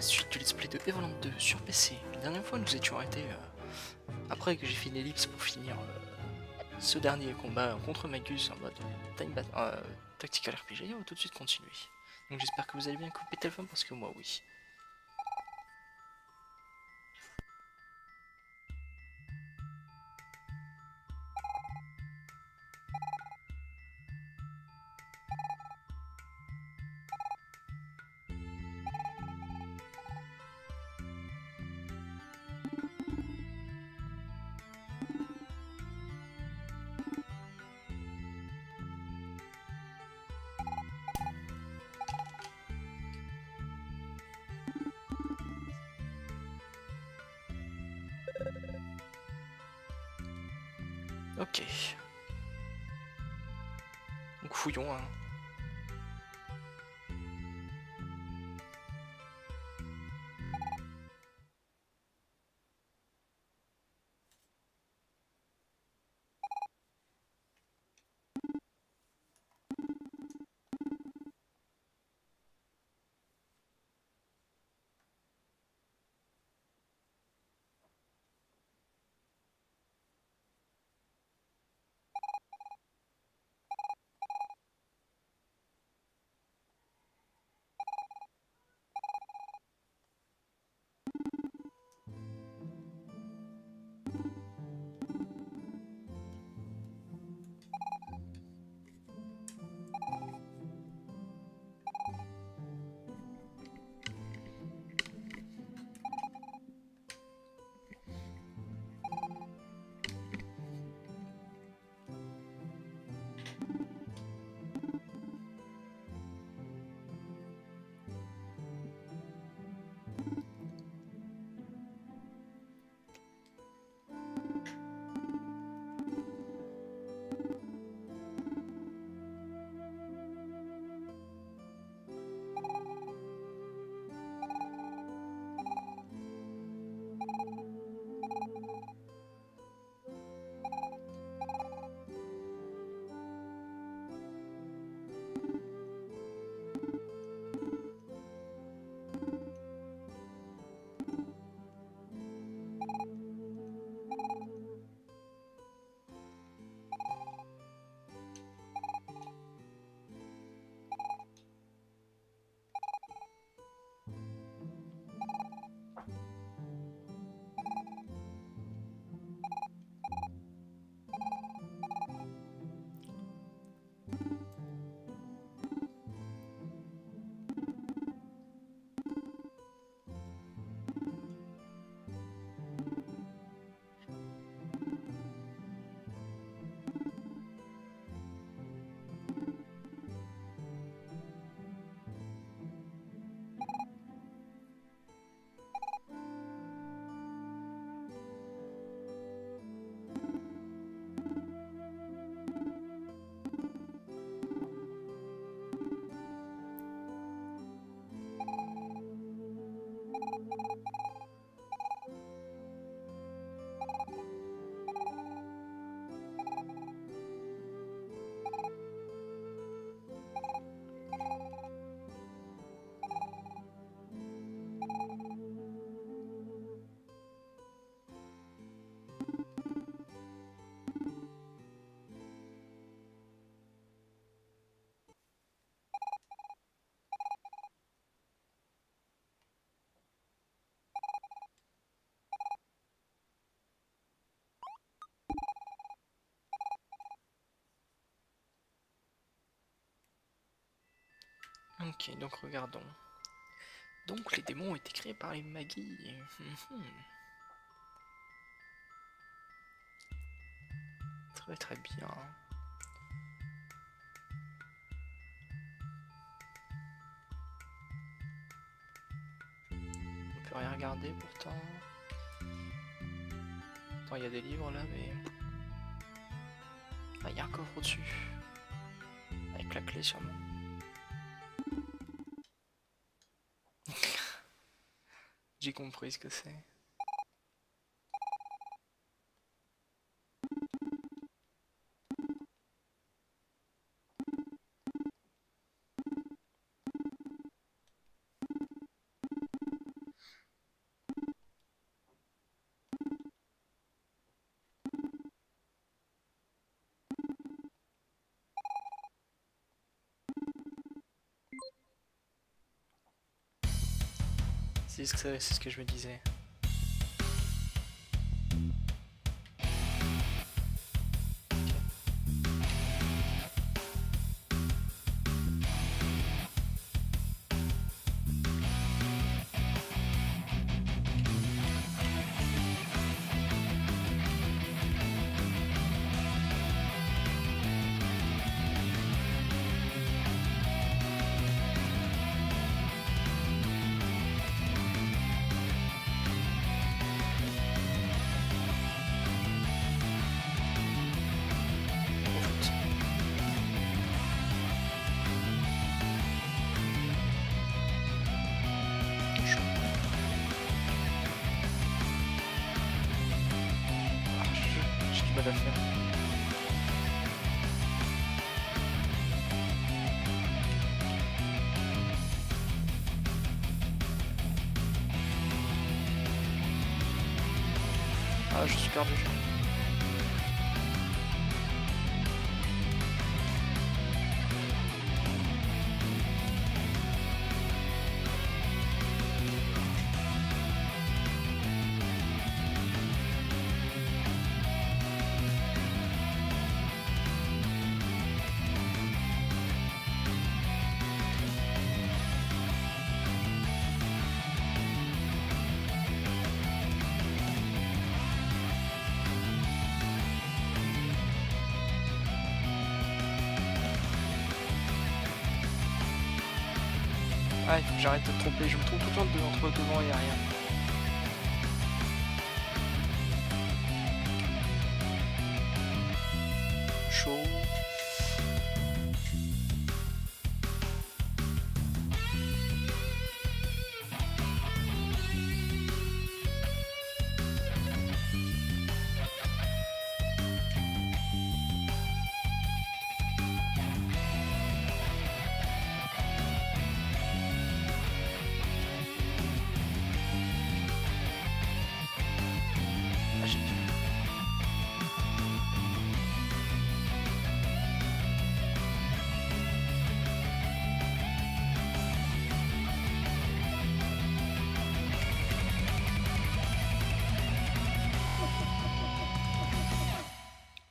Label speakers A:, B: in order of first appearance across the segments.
A: suite du let's play de Evoland 2 sur PC. La dernière fois nous étions arrêtés euh, après que j'ai fait une ellipse pour finir euh, ce dernier combat contre Magus en mode time euh, tactical RPG on va tout de suite continuer. Donc j'espère que vous allez bien couper téléphone parce que moi oui. Ok. Donc fouillons. Hein. Ok, donc regardons. Donc les démons ont été créés par les Magis. Mhm. Très très bien. On peut rien regarder pourtant. Attends, il y a des livres là, mais... Ah, il y a un coffre au-dessus. Avec la clé sûrement. J'ai compris ce que c'est. C'est ce, que- je me disais. Ah, Ah, il faut que j'arrête de me tromper. Je me trompe tout le temps de, entre devant et arrière.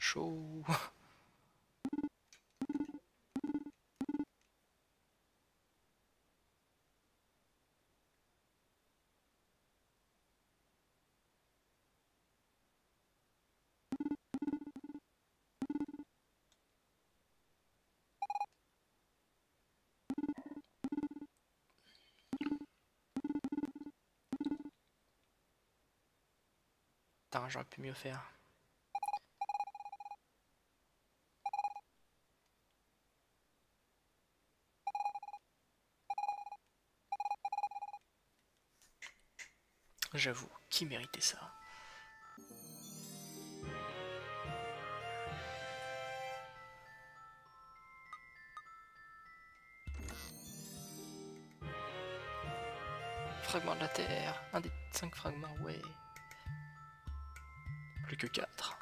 A: Chaud. J'aurais pu mieux faire. J'avoue, qui méritait ça? Fragment de la Terre, un des cinq fragments, ouais. Plus que quatre.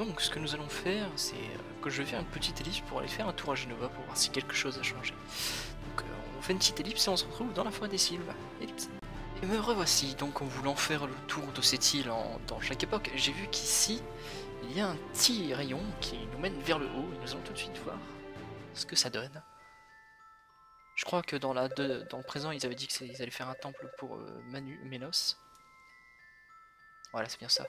A: Donc ce que nous allons faire, c'est euh, que je vais faire une petite ellipse pour aller faire un tour à Genova pour voir si quelque chose a changé. Donc euh, on fait une petite ellipse et on se retrouve dans la forêt des Sylves. Et me revoici donc en voulant faire le tour de cette île dans chaque époque. J'ai vu qu'ici, il y a un petit rayon qui nous mène vers le haut et nous allons tout de suite voir ce que ça donne. Je crois que dans, la, le présent, ils avaient dit qu'ils allaient faire un temple pour euh, Manu, Ménos. Voilà, c'est bien ça.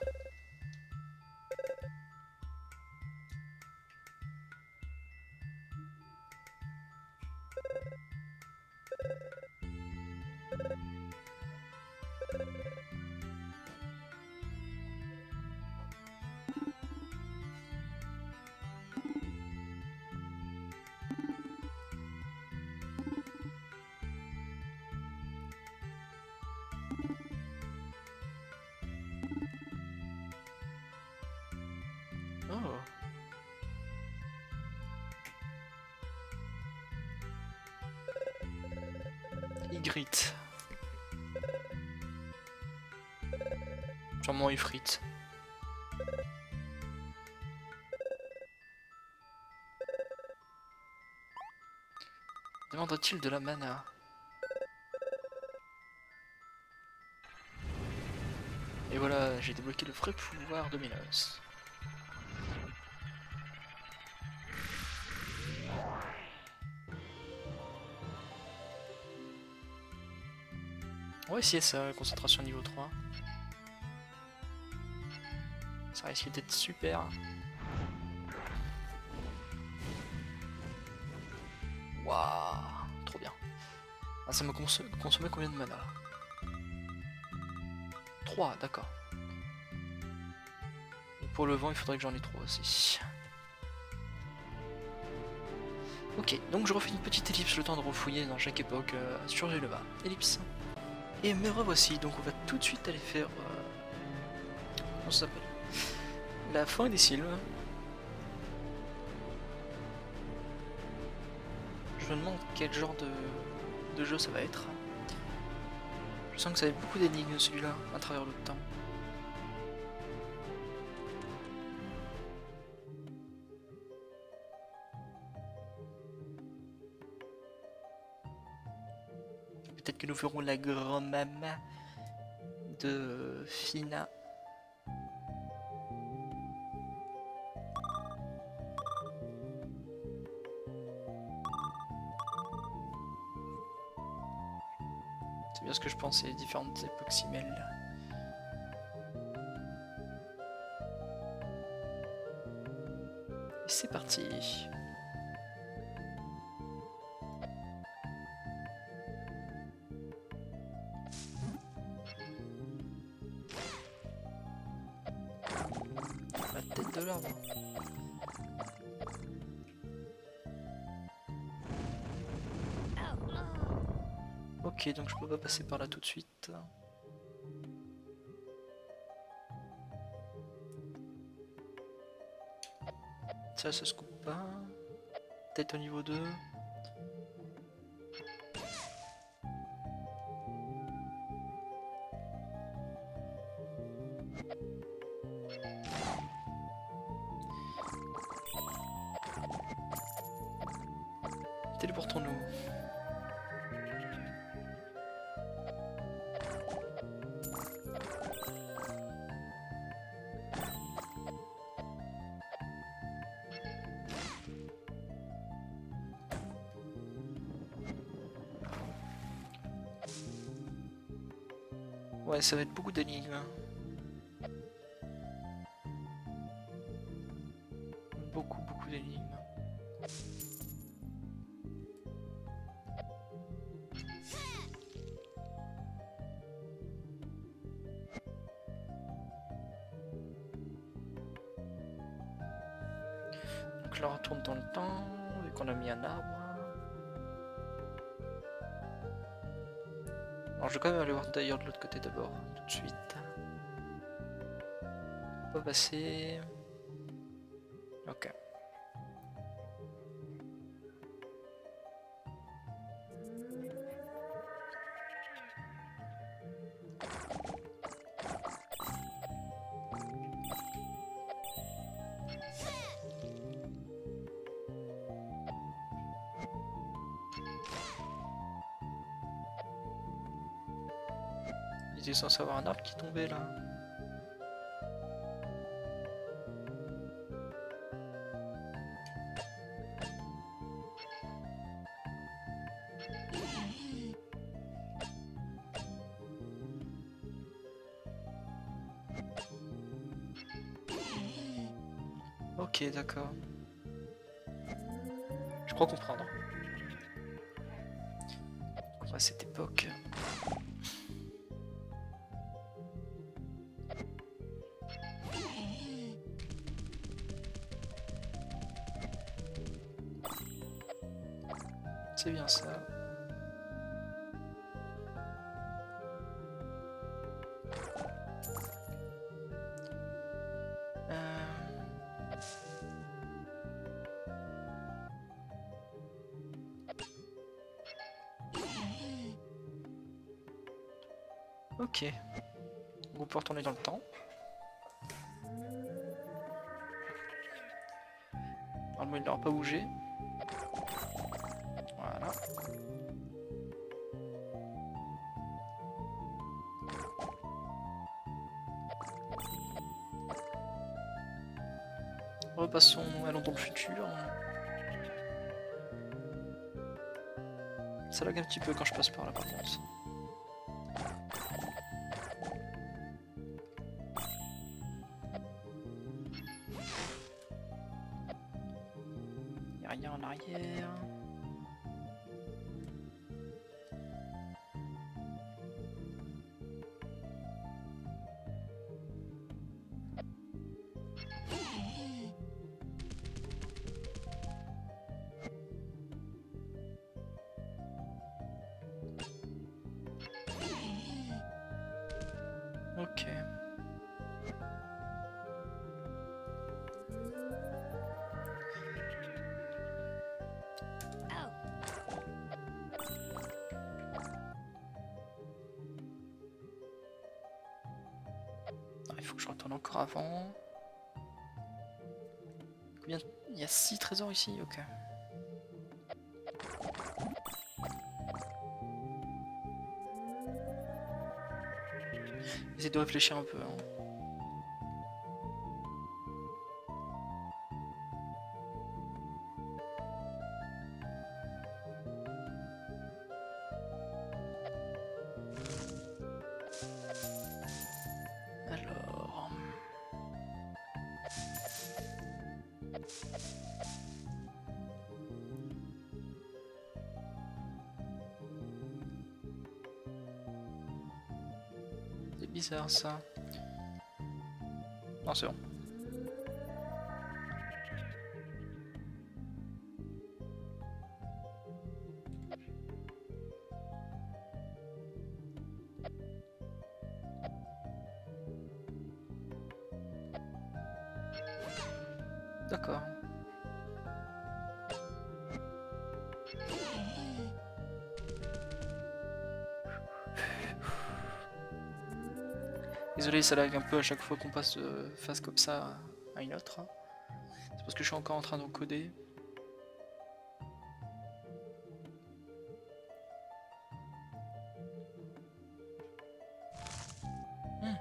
A: Sûrement Ifrit. Demande-t-il de la mana? Et voilà, j'ai débloqué le vrai pouvoir de Minos. On va essayer ça, concentration niveau 3. Ça risque d'être super. Waouh, trop bien. Ah, ça me consommait combien de mana 3, d'accord. Pour le vent, il faudrait que j'en ai 3 aussi. Ok, donc je refais une petite ellipse le temps de refouiller dans chaque époque euh, sur Geneva. Ellipse. Et me revoici, donc on va tout de suite aller faire... Euh... Comment ça s'appelle? La fin des Sylves. Je me demande quel genre de, de jeu ça va être. Je sens que ça va être beaucoup d'énigmes celui-là, à travers le temps. Peut-être que nous ferons la grand-maman de Fina. Que je pensais, les différentes époxymelles. Et c'est parti. Ok, donc je peux pas passer par là tout de suite. Ça, ça se coupe pas. Peut-être au niveau 2. Ouais, ça va être beaucoup d'énigmes. Beaucoup, beaucoup d'énigmes. D'ailleurs de l'autre côté d'abord, tout de suite. On va passer... Il était censé avoir un arbre qui tombait là. Ok. On peut retourner dans le temps. Normalement il n'aura pas bougé. Voilà. Repassons, allons dans le futur. Ça lag un petit peu quand je passe par là par contre. Il faut que je retourne encore avant. Combien Il y a 6 trésors ici, ok. Essayez de réfléchir un peu. hein. C'est bizarre ça. Non, c'est bon. Ça lag un peu à chaque fois qu'on passe de phase comme ça à une autre. hein. C'est parce que je suis encore en train d'encoder. Hmm.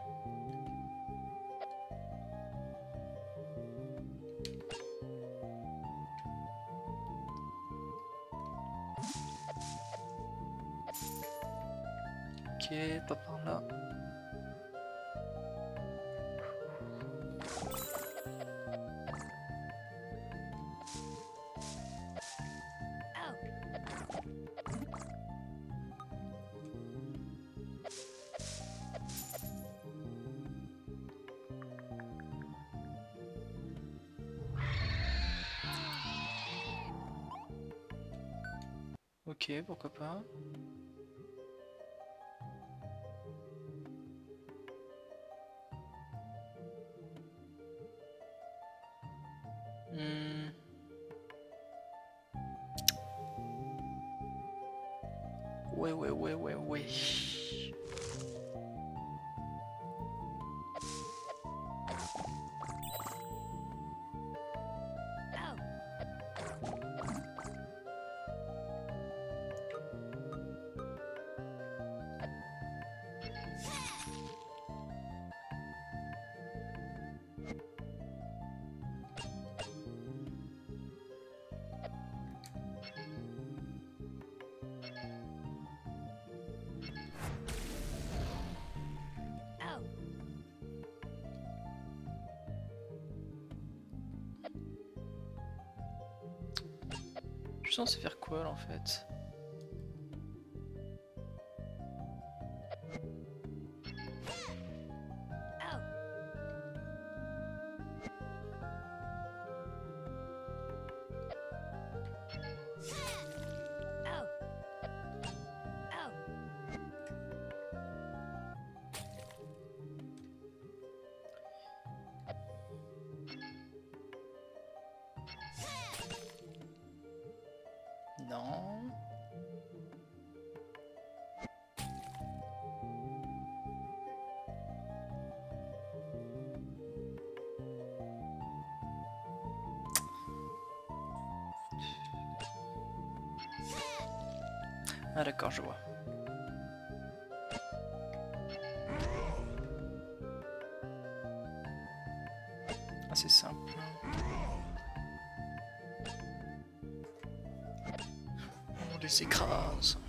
A: Ok, pas par là. Pourquoi pas. Suis censé faire quoi là en fait? Ah d'accord, je vois. Ah c'est simple. On les écrase.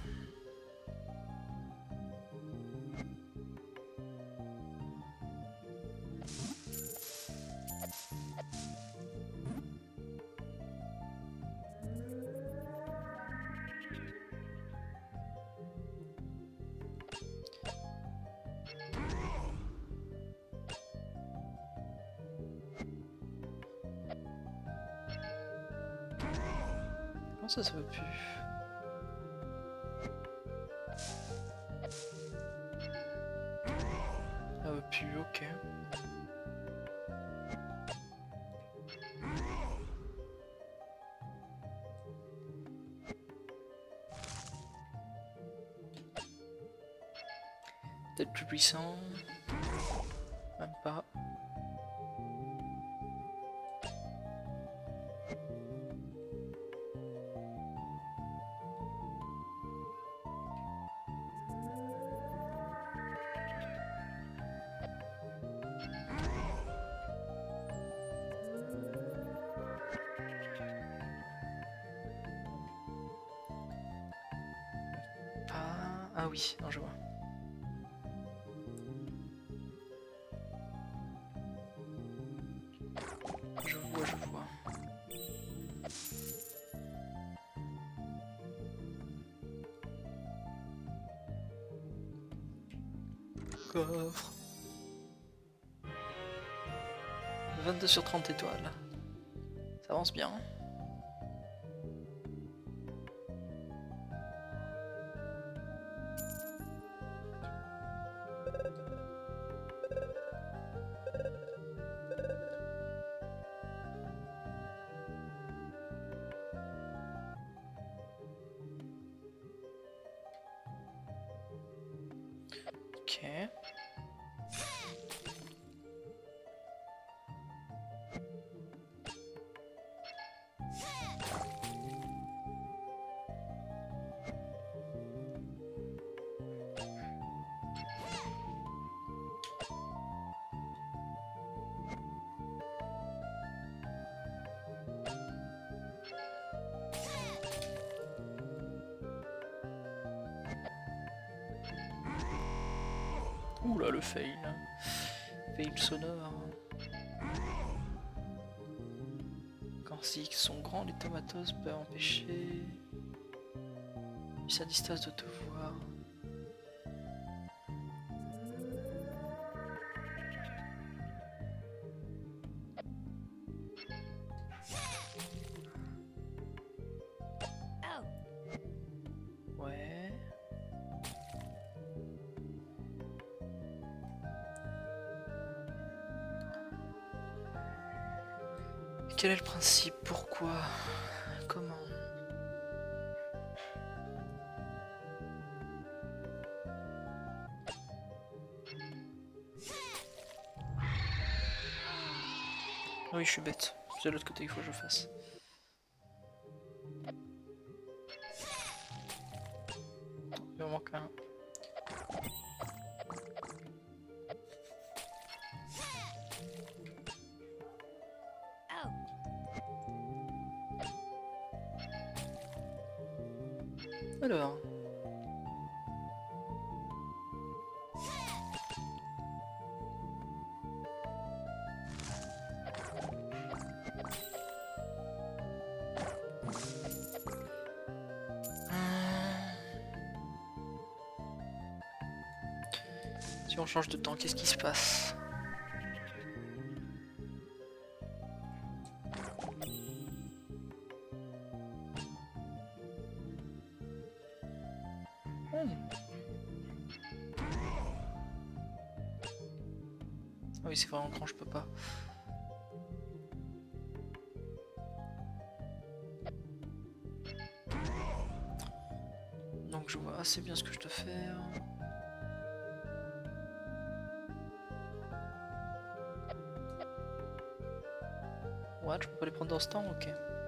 A: Ça se veut plus Ça veut plus, ok. Peut-être plus puissant. Coffre. 22 sur 30 étoiles. Ça avance bien. Là le fail. Fail sonore. Quand si ils sont grands, les tomatos peuvent empêcher sa distance de te voir. Oui, je suis bête. C'est de l'autre côté qu'il faut que je fasse. Il en manque un. Change de temps, qu'est-ce qui se passe Hmm. Ah oui, c'est vraiment grand, je peux pas. Donc je vois assez bien ce que je dois faire. Je peux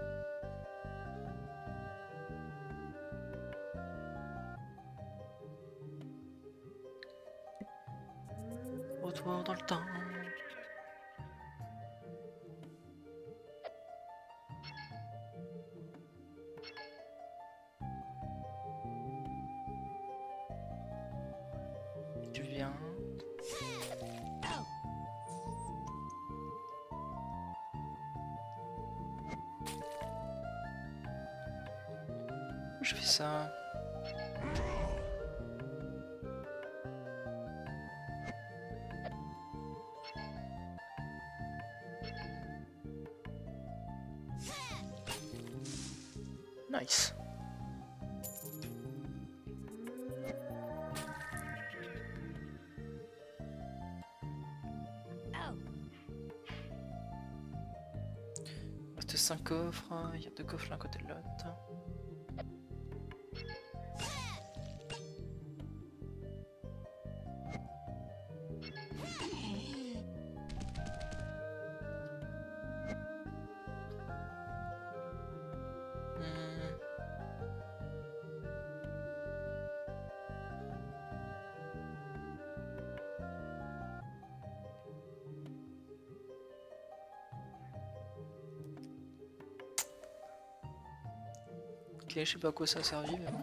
A: Je fais ça. Nice. Il reste 5 coffres, il y a deux coffres l'un côté de l'autre. Ok, je sais pas à quoi ça a servi, mais bon.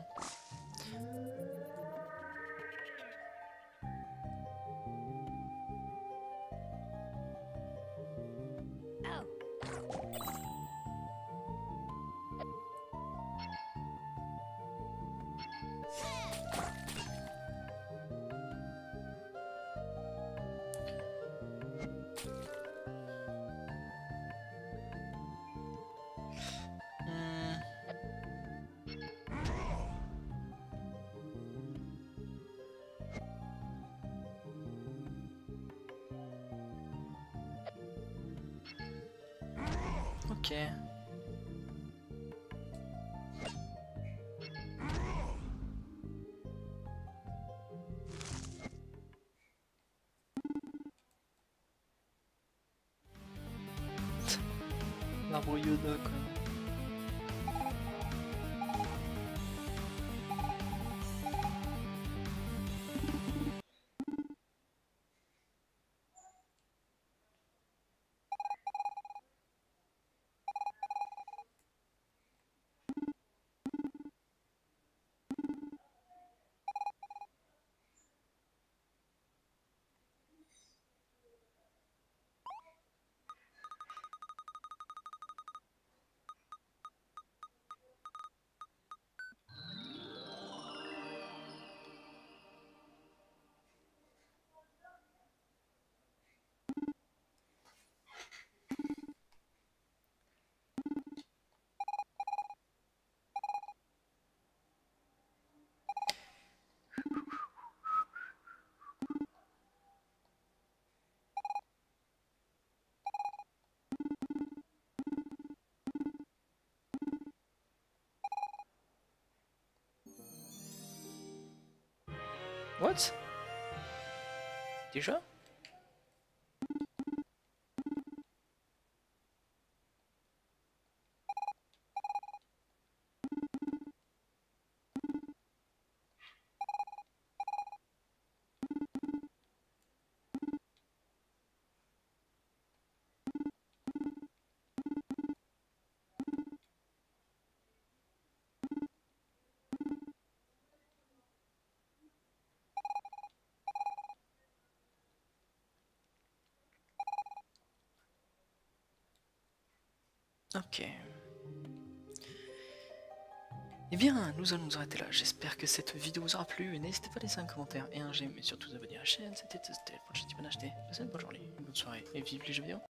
A: L'arbre What? Déjà bien, nous allons nous arrêter là. J'espère que cette vidéo vous aura plu. N'hésitez pas à laisser un commentaire et un j'aime, et surtout vous abonner à la chaîne. C'était c'était le HD. Passez une bonne journée, une bonne soirée, et vive les jeux vidéo.